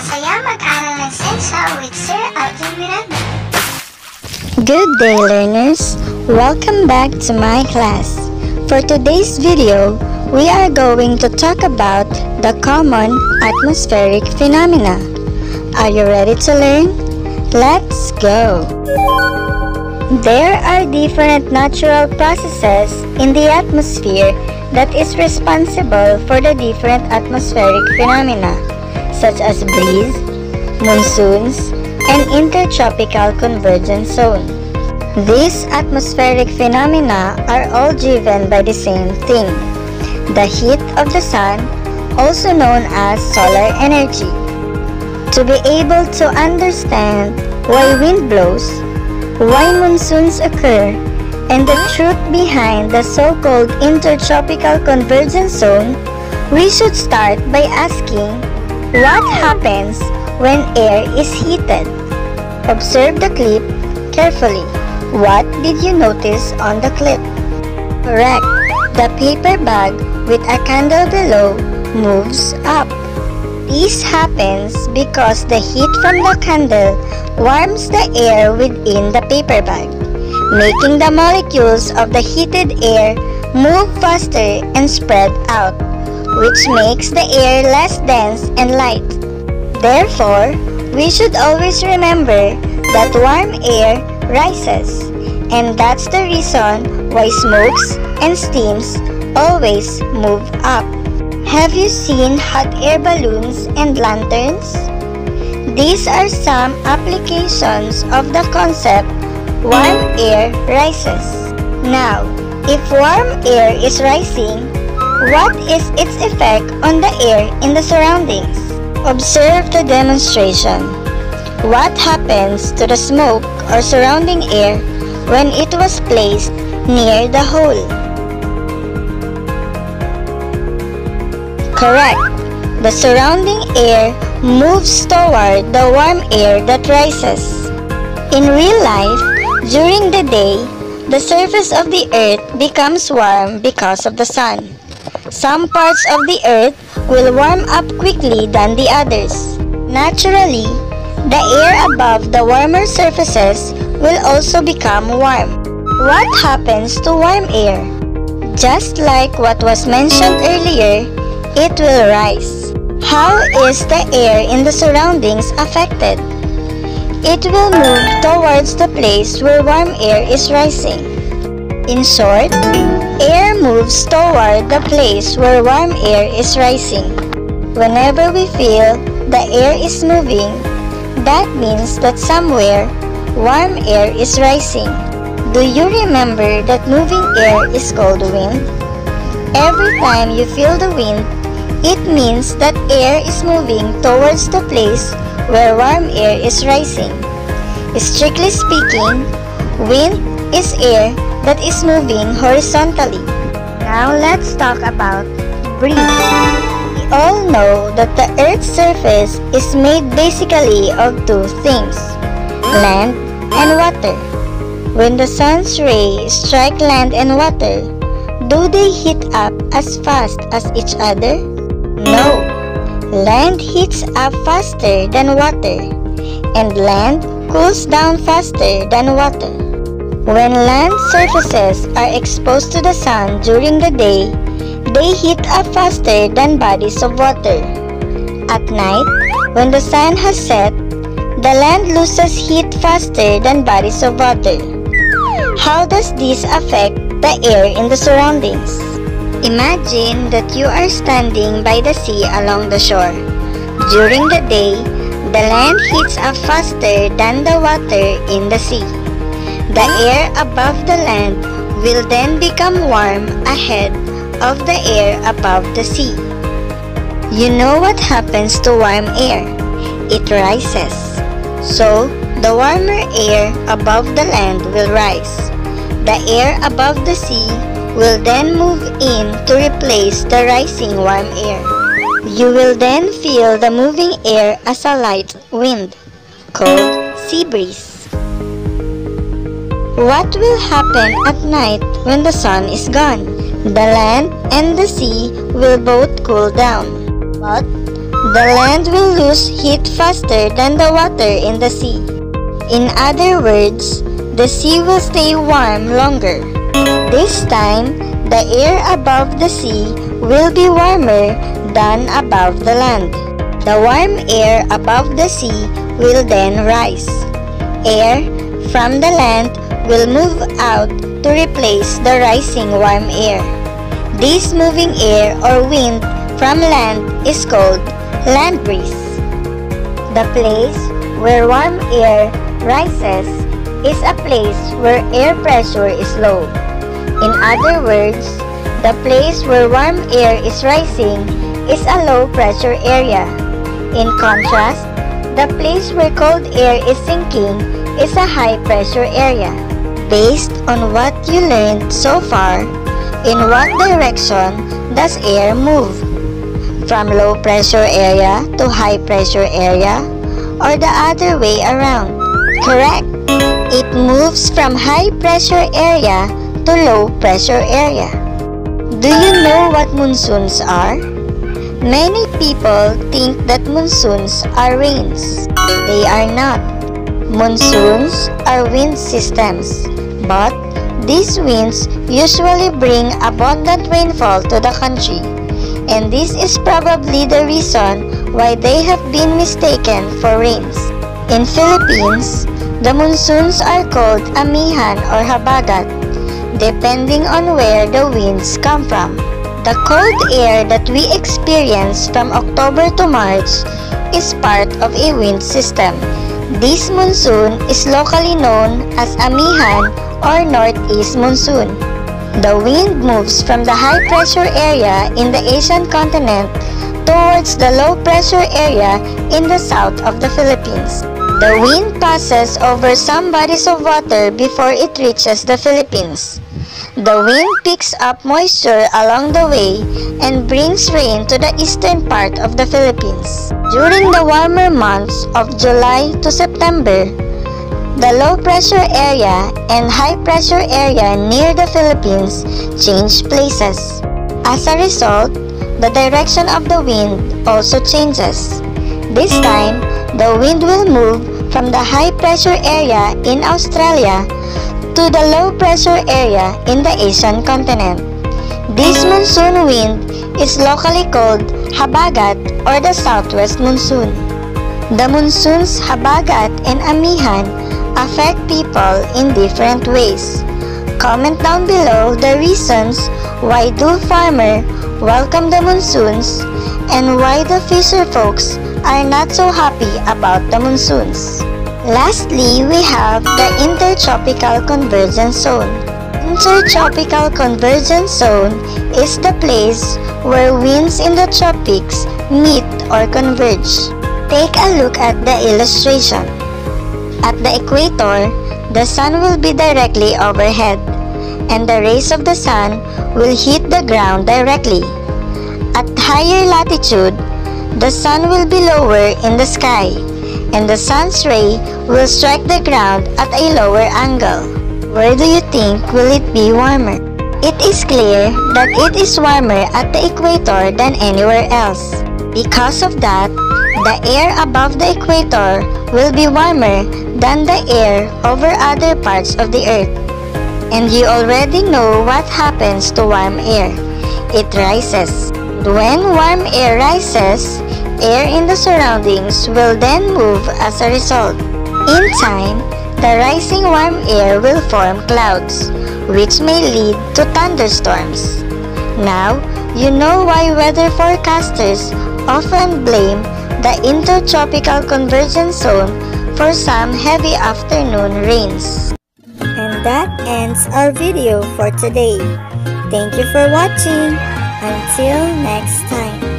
Mag-aral ng sensya with Sir Alvin Miranda. Good day learners! Welcome back to my class. For today's video, we are going to talk about the common atmospheric phenomena. Are you ready to learn? Let's go! There are different natural processes in the atmosphere that is responsible for the different atmospheric phenomena such as breeze, monsoons, and intertropical convergence zone. These atmospheric phenomena are all driven by the same thing, the heat of the sun, also known as solar energy. To be able to understand why wind blows, why monsoons occur, and the truth behind the so-called intertropical convergence zone, we should start by asking what happens when air is heated? Observe the clip carefully. What did you notice on the clip? Correct. The paper bag with a candle below moves up. This happens because the heat from the candle warms the air within the paper bag, making the molecules of the heated air move faster and spread out which makes the air less dense and light. Therefore, we should always remember that warm air rises, and that's the reason why smokes and steams always move up. Have you seen hot air balloons and lanterns? These are some applications of the concept warm air rises. Now, if warm air is rising, what is its effect on the air in the surroundings? Observe the demonstration. What happens to the smoke or surrounding air when it was placed near the hole? Correct. The surrounding air moves toward the warm air that rises. In real life, during the day, the surface of the earth becomes warm because of the sun. Some parts of the earth will warm up quickly than the others. Naturally, the air above the warmer surfaces will also become warm. What happens to warm air? Just like what was mentioned earlier, it will rise. How is the air in the surroundings affected? It will move towards the place where warm air is rising. In short, air moves toward the place where warm air is rising. Whenever we feel the air is moving, that means that somewhere warm air is rising. Do you remember that moving air is called wind? Every time you feel the wind, it means that air is moving towards the place where warm air is rising. Strictly speaking, wind is air that is moving horizontally. Now let's talk about breeze. We all know that the Earth's surface is made basically of two things, land and water. When the sun's rays strike land and water, do they heat up as fast as each other? No. Land heats up faster than water, and land cools down faster than water. When land surfaces are exposed to the sun during the day, they heat up faster than bodies of water. At night, when the sun has set, the land loses heat faster than bodies of water. How does this affect the air in the surroundings? Imagine that you are standing by the sea along the shore. During the day, the land heats up faster than the water in the sea. The air above the land will then become warm ahead of the air above the sea. You know what happens to warm air? It rises. So, the warmer air above the land will rise. The air above the sea will then move in to replace the rising warm air. You will then feel the moving air as a light wind, called sea breeze. What will happen at night when the sun is gone? The land and the sea will both cool down. But the land will lose heat faster than the water in the sea. In other words, the sea will stay warm longer. This time, the air above the sea will be warmer than above the land. The warm air above the sea will then rise. Air from the land will move out to replace the rising warm air. This moving air or wind from land is called land breeze. The place where warm air rises is a place where air pressure is low. In other words, the place where warm air is rising is a low pressure area. In contrast, the place where cold air is sinking is a high pressure area. Based on what you learned so far, in what direction does air move? From low pressure area to high pressure area or the other way around? Correct. It moves from high pressure area to low pressure area. Do you know what monsoons are? Many people think that monsoons are rains. They are not. Monsoons are wind systems, but these winds usually bring abundant rainfall to the country, and this is probably the reason why they have been mistaken for rains. In Philippines, the monsoons are called amihan or habagat, depending on where the winds come from. The cold air that we experience from October to March is part of a wind system this monsoon is locally known as Amihan or Northeast Monsoon. The wind moves from the high pressure area in the Asian continent towards the low pressure area in the south of the Philippines. The wind passes over some bodies of water before it reaches the Philippines. The wind picks up moisture along the way and brings rain to the eastern part of the Philippines. During the warmer months of July to September, the low pressure area and high pressure area near the Philippines change places. As a result, the direction of the wind also changes. This time, the wind will move from the high pressure area in Australia to the low pressure area in the Asian continent. This monsoon wind is locally called Habagat or the southwest monsoon. The monsoons Habagat and Amihan affect people in different ways. Comment down below the reasons why do farmer welcome the monsoons and why the fisher folks are not so happy about the monsoons. Lastly, we have the Intertropical Convergence Zone. Intertropical Convergence Zone is the place where winds in the tropics meet or converge. Take a look at the illustration. At the equator, the sun will be directly overhead, and the rays of the sun will hit the ground directly. At higher latitude, the sun will be lower in the sky and the sun's ray will strike the ground at a lower angle. Where do you think will it be warmer? It is clear that it is warmer at the equator than anywhere else. Because of that, the air above the equator will be warmer than the air over other parts of the earth. And you already know what happens to warm air. It rises. When warm air rises, air in the surroundings will then move as a result. In time, the rising warm air will form clouds, which may lead to thunderstorms. Now, you know why weather forecasters often blame the intertropical convergence zone for some heavy afternoon rains. And that ends our video for today. Thank you for watching. Until next time.